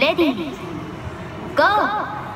レディー。ゴー。